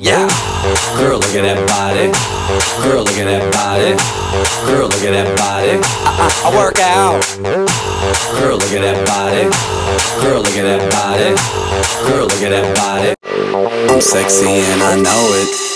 Yeah. Girl, look at that body. Girl, look at that body. Girl, look at that body. I, I, I work out. Girl, look at that body. Girl, look at that body. Girl, look at that body. I'm sexy and I know it.